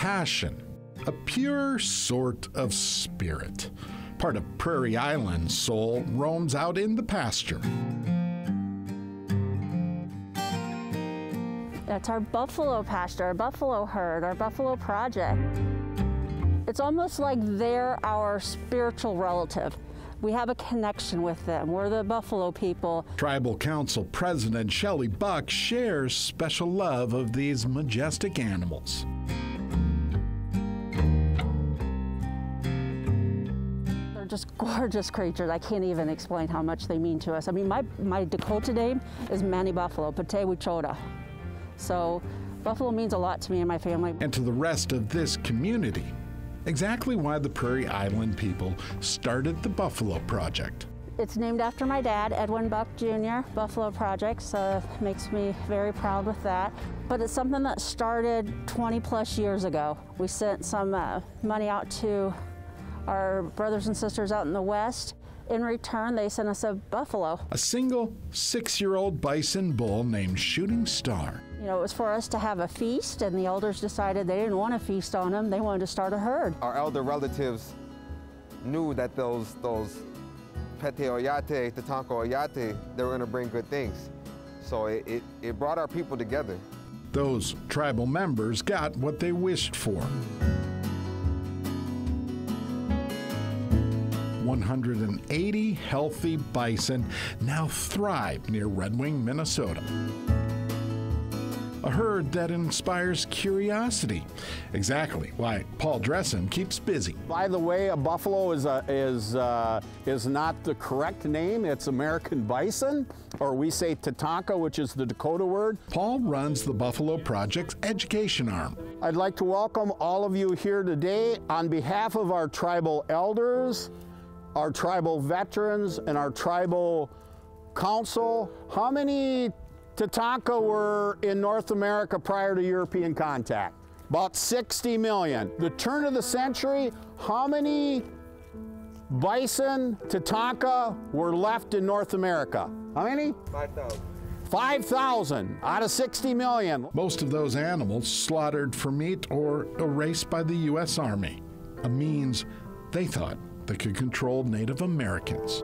passion, a pure sort of spirit. Part of Prairie Island's soul roams out in the pasture. That's our buffalo pasture, our buffalo herd, our buffalo project. It's almost like they're our spiritual relative. We have a connection with them. We're the buffalo people. Tribal Council President Shelley Buck shares special love of these majestic animals. Just gorgeous creatures. I can't even explain how much they mean to us. I mean, my, my Dakota name is Many Buffalo, Pate Chota. So buffalo means a lot to me and my family. And to the rest of this community exactly why the Prairie Island people started the Buffalo Project. It's named after my dad, Edwin Buck Jr., Buffalo Project, so it makes me very proud with that. But it's something that started 20 plus years ago. We sent some uh, money out to our brothers and sisters out in the West. In return, they sent us a buffalo. A single six year old bison bull named Shooting Star. You know, it was for us to have a feast, and the elders decided they didn't want to feast on them. They wanted to start a herd. Our elder relatives knew that those, those Pete Oyate, Tatanka Oyate, they were going to bring good things. So it, it, it brought our people together. Those tribal members got what they wished for. 180 healthy bison now thrive near Red Wing, Minnesota a herd that inspires curiosity. Exactly why Paul Dressen keeps busy. By the way, a buffalo is, a, is, uh, is not the correct name. It's American bison, or we say Tatanka, which is the Dakota word. Paul runs the Buffalo Project's education arm. I'd like to welcome all of you here today on behalf of our tribal elders, our tribal veterans, and our tribal council. How many Tatanka were in North America prior to European contact. About 60 million. The turn of the century, how many bison, Tatanka were left in North America? How many? 5,000. 5,000 out of 60 million. Most of those animals slaughtered for meat or erased by the U.S. Army, a means they thought that could control Native Americans.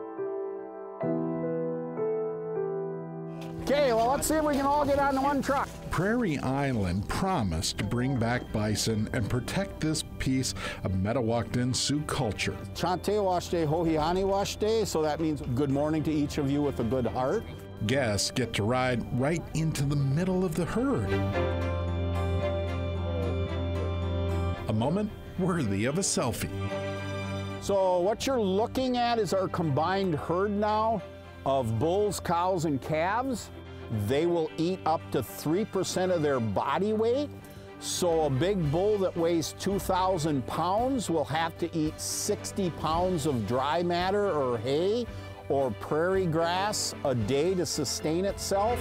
Okay, well, let's see if we can all get on one truck. Prairie Island promised to bring back bison and protect this piece of Mdewakanton Sioux culture. Chante Washte Hohiani Washte, so that means good morning to each of you with a good heart. Guests get to ride right into the middle of the herd. A moment worthy of a selfie. So what you're looking at is our combined herd now of bulls, cows, and calves. They will eat up to 3% of their body weight. So a big bull that weighs 2,000 pounds will have to eat 60 pounds of dry matter or hay or prairie grass a day to sustain itself.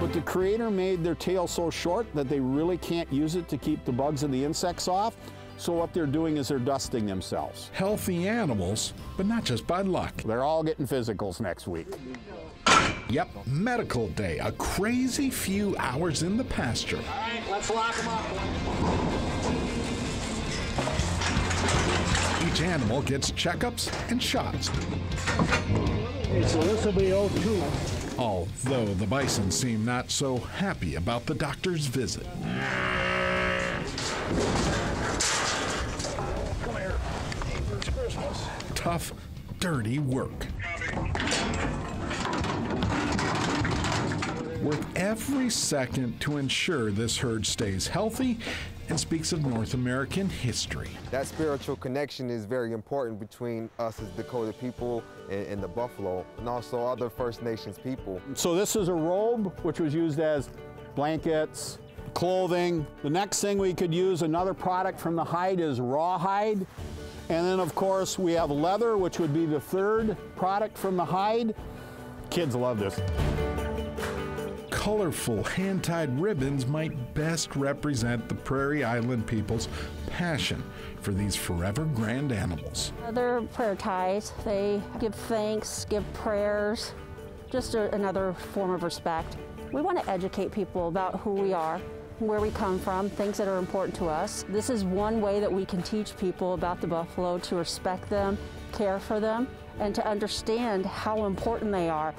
But the creator made their tail so short that they really can't use it to keep the bugs and the insects off. So what they're doing is they're dusting themselves. Healthy animals, but not just by luck. They're all getting physicals next week. Yep, medical day. A crazy few hours in the pasture. All right, let's lock them up. Each animal gets checkups and shots. So this will be 02. Although the bison seem not so happy about the doctor's visit. Tough, dirty work. Worth every second to ensure this herd stays healthy and speaks of North American history. That spiritual connection is very important between us as Dakota people and, and, the buffalo, and also other First Nations people. So this is a robe, which was used as blankets, clothing. The next thing we could use, another product from the hide, is rawhide. And then, of course, we have leather, which would be the third product from the hide. Kids love this colorful hand-tied ribbons might best represent the Prairie Island people's passion for these forever grand animals. They're prayer ties. They give thanks, give prayers, just a, another form of respect. We want to educate people about who we are where we come from, things that are important to us. This is one way that we can teach people about the buffalo to respect them, care for them, and to understand how important they are.